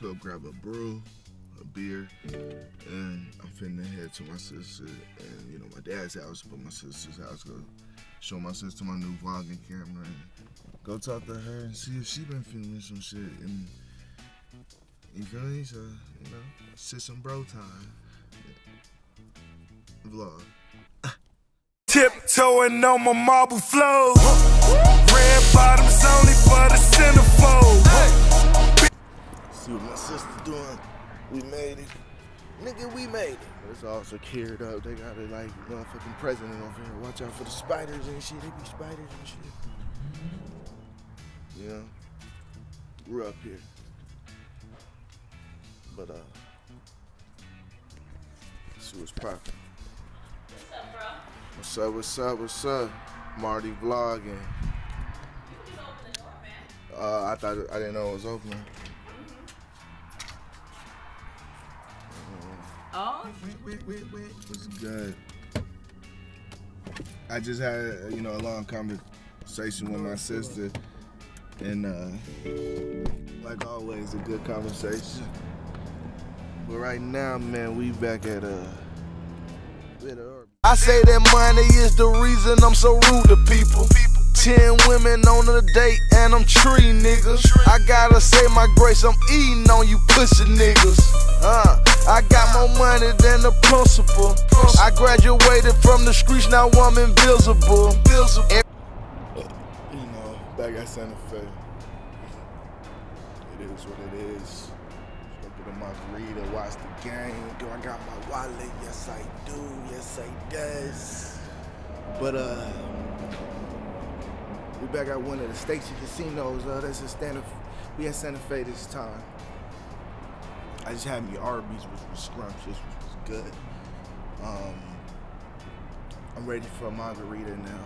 go grab a brew, a beer, and I'm finna head to my sister and you know my dad's house, but my sister's house. Go show my sister my new vlogging camera and go talk to her and see if she been feeling some shit. And you feel me? So you know, sit some bro time. Vlog. Tiptoeing on my marble flows. Red bottoms only for the centerfold. See what my sister doing. We made it. Nigga, we made it. It's all secured up. They got it like motherfucking president over here. Watch out for the spiders and shit. They be spiders and shit. You know? We're up here. But uh see what's poppin'. What's up, bro? What's up, what's up, what's up? Marty vlogging. You just open the door, man. Uh, I thought I didn't know it was open. Oh, It's good. I just had you know a long conversation with my sister, and uh, like always, a good conversation. But right now, man, we back at uh, at uh, I say that money is the reason I'm so rude to people. Ten women on a date and I'm tree niggas. Gotta say my grace, I'm eating on you pussy niggas. Uh, I got more money than the principal. I graduated from the streets, now I'm invisible. you know, back at Santa Fe. It is what it is. Go get a margarita, watch the game. Do I got my wallet? Yes, I do. Yes, I does. But uh, we back at one of the station casinos. Uh, that's in Santa. We at Santa Fe this time. I just had me Arby's, which was scrumptious, which was good. Um, I'm ready for a margarita now.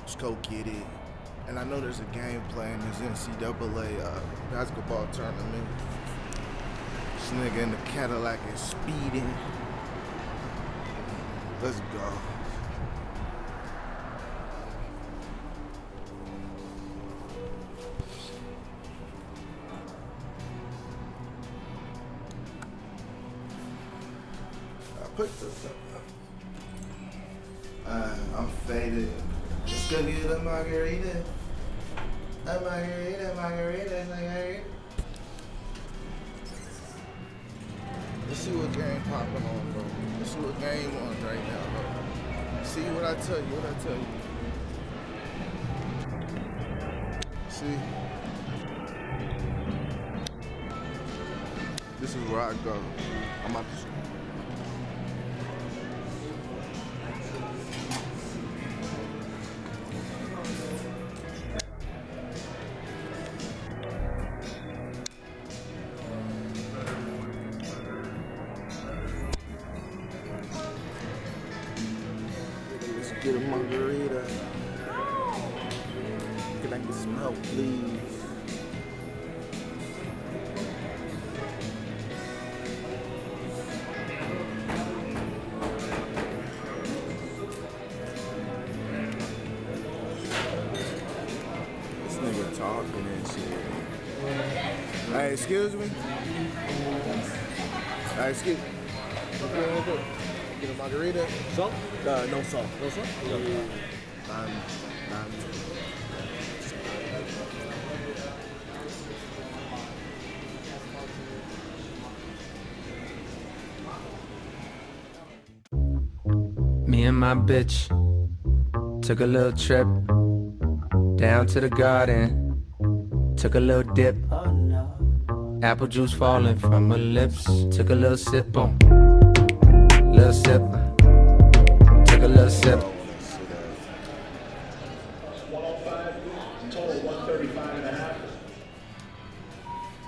Let's go get it. And I know there's a game playing this NCAA uh, basketball tournament. This nigga in the Cadillac is speeding. Let's go. Put this up. Uh, I'm faded. Let's go get a margarita. A margarita, margarita, margarita. Let's see what game popping on, bro. Let's see what game on right now, bro. See what I tell you, what I tell you. See? This is where I go. I'm about get a margarita. Can I get some help, please? This nigga talking and shit. Hey, excuse me. Hey, excuse. Okay. Get a margarita. Salt? Uh, no salt. No salt? Um, um, Me and my bitch took a little trip down to the garden. Took a little dip. Apple juice falling from her lips. Took a little sip on. Little sip. Took a little sip.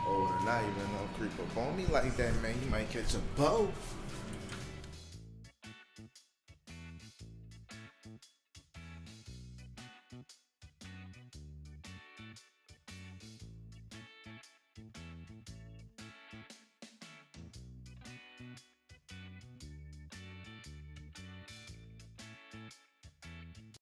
oh, they're not even gonna creep up on me like that, man. You might catch a bow.